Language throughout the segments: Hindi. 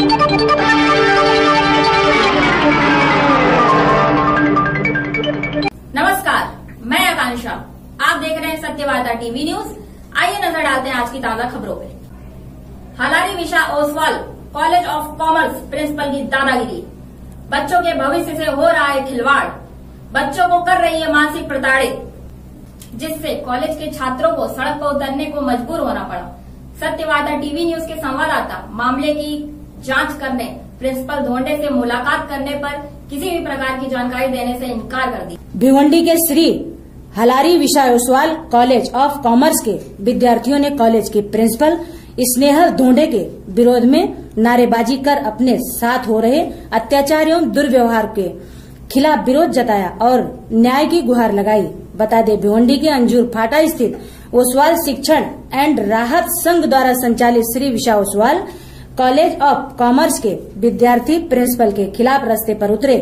नमस्कार, मैं आकांक्षा। आप देख रहे हैं सत्यवार्ता टीवी न्यूज़। आइए नज़र डालते हैं आज की ताज़ा खबरों पे। Halari Visha Oswal, college of commerce principal की दादागिरी बच्चों के भविष्य से हो रहा है खिलवाड़। बच्चों को कर रही है मानसिक प्रताड़ित। जिससे कॉलेज के छात्रों को सड़क पर उतरने को मजबूर होना पड़ा। सत्यवार्ता टीवी न्यूज़ के संवाददाता, मामले की जाँच करने, प्रिंसिपल धोंडे से मुलाकात करने पर किसी भी प्रकार की जानकारी देने से इनकार कर दी। भिवंडी के Shri Halari Vishal Oswal college of commerce के विद्यार्थियों ने कॉलेज के प्रिंसिपल स्नेहल धोंडे के विरोध में नारेबाजी कर अपने साथ हो रहे अत्याचार एवं दुर्व्यवहार के खिलाफ विरोध जताया और न्याय की गुहार लगाई। बता दें, भिवंडी के अंजूर फाटा स्थित ओसवाल शिक्षण एंड राहत संघ द्वारा संचालित श्री विशा ओसवाल कॉलेज ऑफ़ कॉमर्स के विद्यार्थी प्रिंसिपल के खिलाफ रास्ते पर उतरे।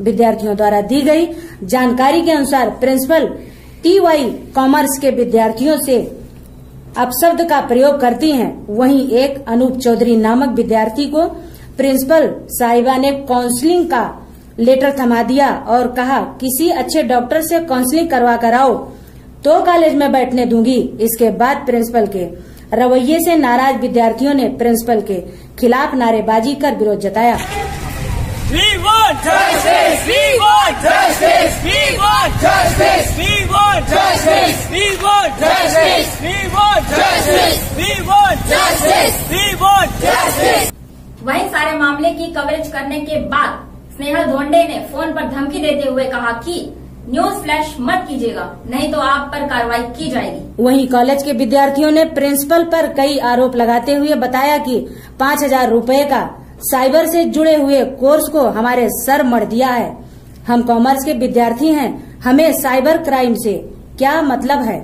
विद्यार्थियों द्वारा दी गई जानकारी के अनुसार प्रिंसिपल टी वाई कॉमर्स के विद्यार्थियों से अपशब्द का प्रयोग करती हैं। वहीं एक अनूप चौधरी नामक विद्यार्थी को प्रिंसिपल साहिबा ने काउंसलिंग का लेटर थमा दिया और कहा, किसी अच्छे डॉक्टर से काउंसलिंग करवा कर आओ तो कॉलेज में बैठने दूँगी। इसके बाद प्रिंसिपल के रवैये से नाराज़ विद्यार्थियों ने प्रिंसिपल के खिलाफ नारेबाजी कर विरोध जताया। वही सारे मामले की कवरेज करने के बाद स्नेहल धोंडे ने फ़ोन पर धमकी देते हुए कहा कि न्यूज़ फ्लैश मत कीजिएगा नहीं तो आप पर कार्रवाई की जाएगी। वहीं कॉलेज के विद्यार्थियों ने प्रिंसिपल पर कई आरोप लगाते हुए बताया कि पाँच हज़ार रूपए का साइबर से जुड़े हुए कोर्स को हमारे सर मर दिया है। हम कॉमर्स के विद्यार्थी हैं हमें साइबर क्राइम से क्या मतलब है?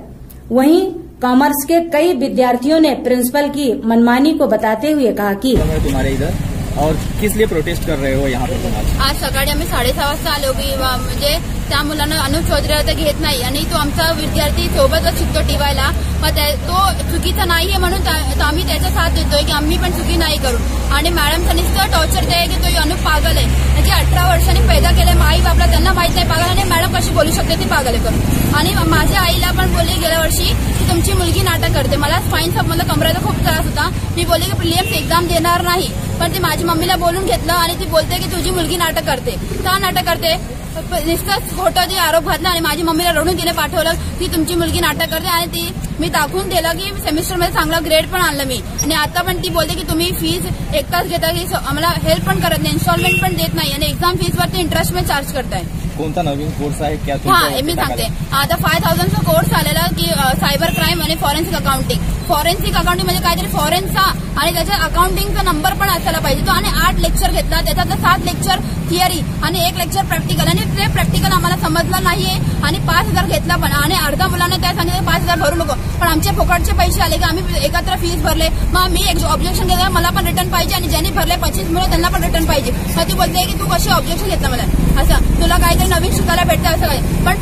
वहीं कॉमर्स के कई विद्यार्थियों ने प्रिंसिपल की मनमानी को बताते हुए कहा कि तुम्हारे इधर? और किस लिए प्रोटेस्ट कर रहे हो यहाँ पर आज? आज सकाळी आम्ही साडेसहा वाजता आलो की म्हणजे त्या मुलांना अनुप चौधरी आता घेत नाही आणि तो आमचा विद्यार्थी सोबतच शिकतो टिवायला. मग तो चुकीचा नाहीये म्हणून तर आम्ही त्याचा साथ देतोय की आम्ही पण चुकी नाही करू. आणि मॅडमचा नुसतं टॉर्चर ते की तो अनुप पागल आहे. त्याची अठरा वर्षांनी पैदा केलाय आई बापला त्यांना माहीत नाही पागल आणि मॅडम कशी बोलू शकते ती पागल आहे करून. आणि माझ्या आईला पण बोलली गेल्या वर्षी की तुमची मुलगी नाटक करते. मला फाईन सब मला कमरेचा खूप त्रास होता. मी बोलली की प्रिलियम्स एक्झाम देणार नाही. पण मम्मीला बोलून घी बोलते कि तुझी मुलगी नाटक करते. का नाटक करते? नुसतंच खोटं ते आरोप घातला आणि माझी मम्मीला रडून तिने पाठवलं की तुमची मुलगी नाटक करते आणि ती मी दाखवून दिलं की सेमिस्टरमध्ये चांगला ग्रेड पण आणलं मी. आणि आता पण ती बोलते की तुम्ही फीज एक तास घेता की आम्हाला हेल्प पण करत नाही इन्स्टॉलमेंट पण देत नाही आणि एक्झाम फीजवरती इंटरेस्ट पण चार्ज करताय. कोणता नवीन कोर्स आहे हा मी? सांगते. आता फाय थाउजंडचा कोर्स आलेला की सायबर क्राईम आणि फॉरेन्सिक अकाउंटिंग फॉरेन्सिक अकाउंटिंग म्हणजे काहीतरी फॉरेनचा आणि त्याच्या अकाउंटिंगचा नंबर पण असायला पाहिजे तो. आणि आठ लेक्चर घेतला त्याच्यात सात लेक्चर थिअरी एक लेक्चर प्रॅक्टिकल प्रॅक्टिकल आम्हाला समजलं नाहीये. आणि पाच हज़ार घेतला अर्धा सांगितलं, पाच हज़ार भरू नको. पण आमचे फुकटचे पैसे आले की एकत्र फ़ीस भरले. मग मी एक ऑब्जेक्शन मला पण रिटर्न पाहिजे. आणि ज्यांनी भरले पच्चीस मुलं रिटर्न पाहिजे. मग ती बोलते की, तू कशी ऑब्जेक्शन घेतलं मला? असं. तुला काहीतरी नवीन शिकायला भेटतं असं काय पण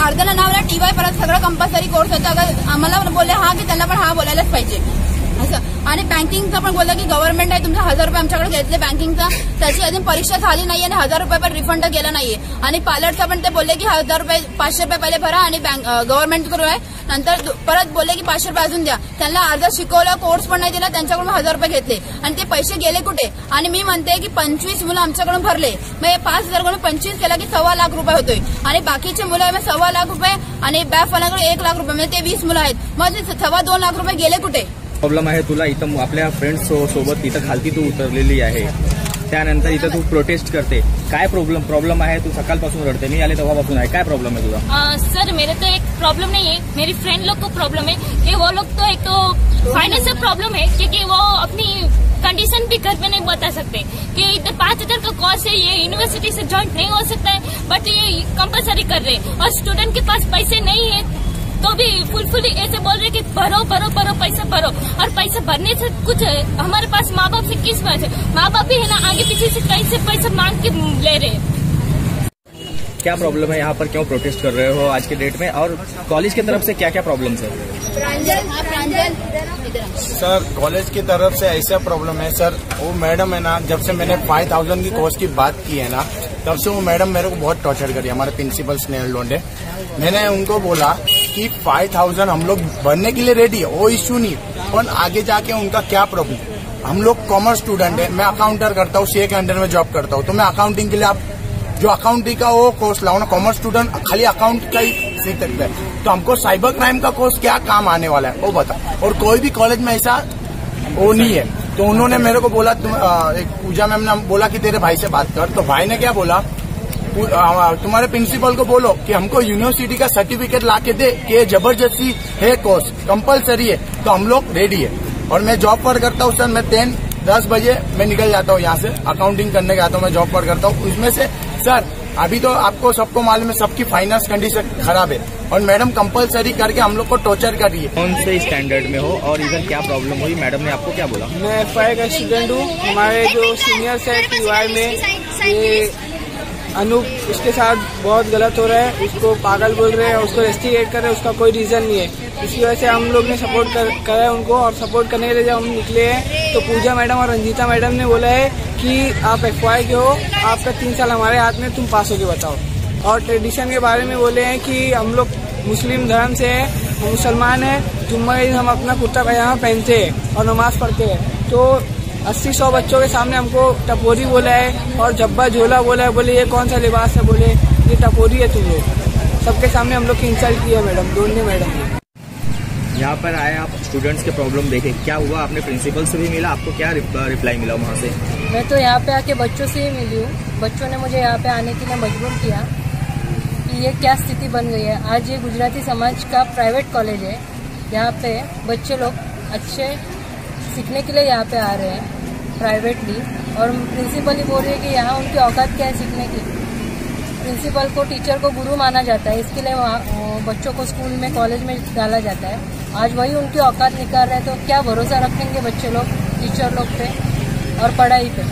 अर्ध्याला नावला टीवाय कंपल्सरी कोर्स होता. अगर आम्हाला बोलले, हा की हा असं. आणि बँकिंगचं पण बोललं की गव्हर्नमेंट आहे तुमचा हजार रुपये आमच्याकडे घेतले बँकिंगचा त्याची अजून परीक्षा झाली नाही आणि हजार रुपये पण रिफंड गेला नाहीये. आणि पायलटचं पण ते बोलले की हजार रुपये पाचशे रुपये पहिले भरा आणि बँक गव्हर्नमेंट करू आहे. नंतर परत बोलले की पाचशे रुपये अजून द्या. त्यांना अर्धा शिकवलं कोर्स पण नाही दिला त्यांच्याकडून हजार रुपये घेतले. आणि ते पैसे गेले कुठे? आणि मी म्हणते की पंचवीस मुलं आमच्याकडून भरले. मग हे पाच हजारकडून पंचवीस केला की सव्वा लाख रुपये होतोय. आणि बाकीचे मुलं मग सव्वा लाख रुपये आणि बॅफवाल्याकडे एक लाख रुपये. म्हणजे ते वीस मुलं आहेत. मग ते सव्वा दोन लाख रुपये गेले कुठे? प्रॉब्लेम आहे तुला इथं आपल्या फ्रेंड्स सो, सोबत इथं खालती तू उतरलेली आहे. त्यानंतर इथं तू प्रोटेस्ट करते. काय प्रॉब्लेम प्रॉब्लेम आहे? तू सकाळपासून रडते. मी आले तेव्हापासून आहे. काय प्रॉब्लेम आहे तुझा? सर मेरे तो एक प्रॉब्लम नहीं है मेरी फ्रेंड लोग को प्रॉब्लम है कि वो लोग तो एक तो फाइनेंशियल प्रॉब्लम है क्योंकि वो अपनी कंडीशन भी घर पे नहीं बता सकते. कि इतने पाँच हज़ार का कोर्स है ये यूनिवर्सिटी से ज्वाइंट नहीं हो सकता है बट ये कंपलसरी कर रहे हैं। और स्टूडेंट के पास पैसे नहीं है तो भी फुलफुली ऐसे बोल रहे कि भरो भरो भरो पैसा भरो। और पैसा भरने से कुछ है, हमारे पास माँ बाप से किस वजह से माँ बाप भी है ना आगे पीछे से कहीं से पैसा मांग के ले रहे हैं। क्या प्रॉब्लम है? यहाँ पर क्यों प्रोटेस्ट कर रहे हो आज के डेट में? और कॉलेज की तरफ़ से क्या क्या प्रॉब्लम है हाँ। सर कॉलेज की तरफ़ से ऐसा प्रॉब्लम है सर वो मैडम है ना जब से मैंने फाइव थाउज़ेंड की कोर्स की बात की है ना तब से वो मैडम मेरे को बहुत टॉर्चर करी हमारे प्रिंसिपल स्नेहल लोंडे। मैंने उनको बोला कि फाइव थाउज़ेंड हम लोग भरने के लिए रेडी है वो इश्यू नहीं पर आगे जाके उनका क्या प्रॉब्लम हम लोग कॉमर्स स्टूडेंट है मैं अकाउंटर करता हूँ सी अंडर में जॉब करता हूँ। तो मैं अकाउंटिंग के लिए आप जो अकाउंटिंग का वो कोर्स लाओ ना कॉमर्स स्टूडेंट खाली अकाउंट का ही सीख सकता है। तो हमको साइबर क्राइम का कोर्स क्या काम आने वाला है वो बता और कोई भी कॉलेज में ऐसा वो नहीं है। तो उन्होंने मेरे को बोला तुम आ, एक पूजा मैम ने बोला कि तेरे भाई से बात कर। तो भाई ने क्या बोला? तुम्हारे प्रिंसिपल को बोलो कि हमको यूनिवर्सिटी का सर्टिफिकेट ला के दे कि ये ज़बरदस्ती है कोर्स कंपलसरी है। तो हम लोग रेडी है। और मैं जॉब पर करता हूँ सर मैं टेन दस बजे मैं निकल जाता हूँ यहाँ से। अकाउंटिंग करने का आता हूँ मैं जॉब पर करता हूँ। उसमें से सर अभी तो आपको सबको मालूम है सबकी फाइनेंस कंडीशन खराब है। और मैडम कंपलसरी करके हम लोग को टॉर्चर कर रही है। कौन से स्टैंडर्ड में हो और इधर क्या प्रॉब्लम हुई? मैडम ने आपको क्या बोला? मैं एफ़ का स्टूडेंट हूँ। हमारे जो सीनियर्स है टी में ये अनूप उसके साथ बहुत गलत हो रहा है, उसको पागल बोल रहे हैं, उसको रेस्टिगेट कर रहे हैं, उसका कोई रीजन नहीं है। इसकी वजह से हम लोग ने सपोर्ट कर, करा है उनको और सपोर्ट करने के लिए जब हम निकले हैं तो पूजा मैडम और रंजीता मैडम ने बोला है कि आप एफ़ के हो, आपका तीन साल हमारे हाथ में, तुम पास होके बताओ। और ट्रेडिशन के बारे में बोले हैं कि हम लोग मुस्लिम धर्म से हैं मुसलमान हैं जुम्मा हम अपना कुर्ता पैजामा पहनते हैं और नमाज़ पढ़ते हैं। तो अस्सी सौ बच्चों के सामने हमको टपोरी बोला है और जब्बा झोला बोला है। बोले ये कौन सा लिबास है? बोले ये टपोरी है तुम लोग। सबके सामने हम लोग की इंसल्ट की है मैडम। दोनों मैडम ने यहाँ पर आए आप स्टूडेंट्स के प्रॉब्लम देखे। क्या हुआ? आपने प्रिंसिपल से भी मिला? आपको क्या रिप्लाई मिला वहाँ से? मैं तो यहाँ पे आके बच्चों से ही मिली हूँ। बच्चों ने मुझे यहाँ पे आने के लिए मजबूर किया कि ये क्या स्थिति बन गई है। आज ये गुजराती समाज का प्राइवेट कॉलेज है। यहाँ पे बच्चे लोग अच्छे सीखने के लिए यहाँ पे आ रहे हैं। प्राइवेटली और प्रिंसिपल ही बोल रही है कि यहाँ उनकी औकात क्या है सीखने की? प्रिंसिपल को टीचर को गुरु माना जाता है। इसके लिए वहाँ बच्चों को स्कूल में कॉलेज में डाला जाता है। आज वही उनकी औकात निकाल रहे हैं तो क्या भरोसा रखेंगे बच्चे लोग टीचर लोग पे और पढ़ाई पे?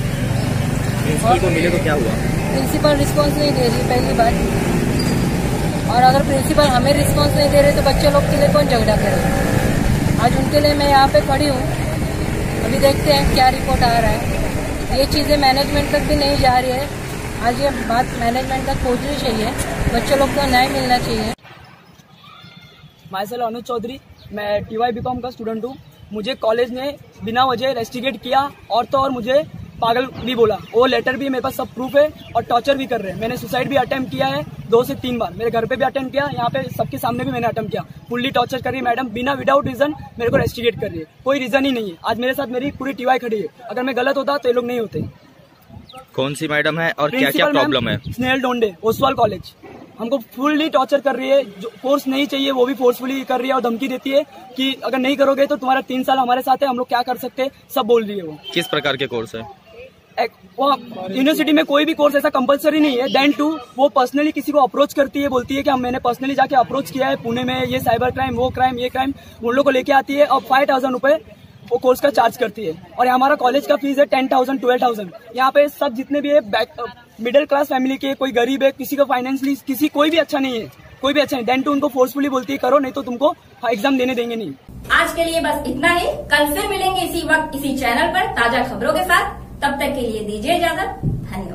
प्रिंसिपल को मिले तो क्या हुआ? प्रिंसिपल रिस्पॉन्स नहीं दे रही पहली बात। और अगर प्रिंसिपल हमें रिस्पॉन्स नहीं दे रहे तो बच्चे लोग के लिए कौन झगड़ा करे आज उनके लिए मैं यहाँ पे खड़ी हूँ। अभी देखते हैं क्या रिपोर्ट आ रहा है। ये चीज़ें मैनेजमेंट तक भी नहीं जा रही है। आज ये बात मैनेजमेंट तक पहुँचनी चाहिए। बच्चों लोग को न्याय मिलना चाहिए। माई सेल अनुज चौधरी मैं टी वाई का स्टूडेंट हूँ। मुझे कॉलेज ने बिना वजह रेस्टिगेट किया और तो और मुझे पागल भी बोला। वो लेटर भी मेरे पास सब प्रूफ है और टॉर्चर भी कर रहे हैं। मैंने सुसाइड भी अटेम्प्ट किया है। दो से तीन बार। मेरे घर पे भी अटेम्प्ट किया यहाँ पे सबके सामने भी मैंने अटेम्प्ट किया। फुल्ली टॉर्चर कर रही है मैडम बिना विदाउट रीजन मेरे को रेस्टिगेट कर रही है। कोई रीजन ही नहीं है। आज मेरे साथ मेरी पूरी टीवाई खड़ी है। अगर मैं गलत होता तो ये लोग नहीं होते। कौन सी मैडम है और क्या क्या प्रॉब्लम है? मैम स्नेहल डोंडे ओसवाल कॉलेज हमको फुल्ली टॉर्चर कर रही है। जो फोर्स नहीं चाहिए वो भी फोर्सफुली कर रही है और धमकी देती है कि अगर नहीं करोगे तो तुम्हारा तीन साल हमारे साथ है हम लोग क्या कर सकते हैं? सब बोल रही है वो। किस प्रकार के कोर्स है? वो यूनिवर्सिटी में कोई भी कोर्स ऐसा कंपलसरी नहीं है. देन टू वो पर्सनली किसी को अप्रोच करती है, बोलती है कि हम, मैंने पर्सनली जाके अप्रोच किया है पुणे में, ये साइबर क्राइम वो क्राइम ये क्राइम उन लोग को लेके आती है और फाइव थाउज़ेंड रुपए वो कोर्स का चार्ज करती है. और हमारा कॉलेज का फ़ीस है टेन थाउज़ेंड ट्वेल्व थाउज़ेंड यहाँ पे सब जितने भी है मिडिल क्लास फैमिली के, कोई गरीब है, किसी का फाइनेंशियली किसी, कोई भी अच्छा नहीं है. कोई भी अच्छा नहीं. देन टू उनको फोर्सफुली बोलती है, करो, नहीं तो तुमको एग्ज़ाम देने देंगे नहीं. आज के लिए बस इतना ही. कल फिर मिलेंगे इसी वक्त, इसी चैनल पर ताज़ा खबरों के साथ. तब तक के लिए दीजिए इजाज़त। धन्यवाद।